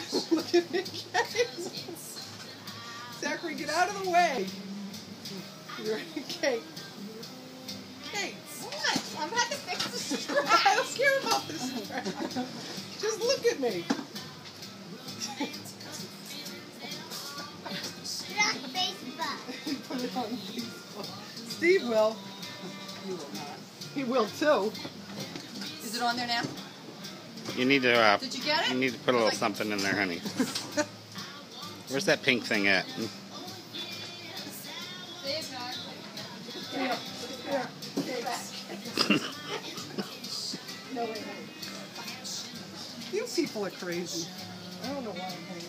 Look at me, Zachary, get out of the way. You're ready, Kate. Kate. What? I'm about to fix the strap. I don't care about this strap. Just look at me. Strap Facebook. Put it on Facebook. Steve will. You will not. He will too. Is it on there now? You need to. Uh, Did you get it? You need to put a little Like- something in there, honey. Where's that pink thing at? Here, here, No way. You people are crazy. I don't know why I'm hanging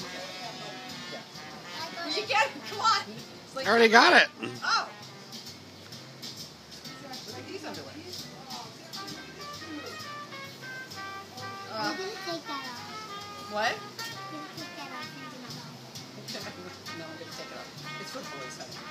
you. You can get it. You get it. Come on. Like- I already got it. Oh. Like these underwear. Uh, take that off. what? You can take that off. no, I'm gonna take it off. It's for boys, honey.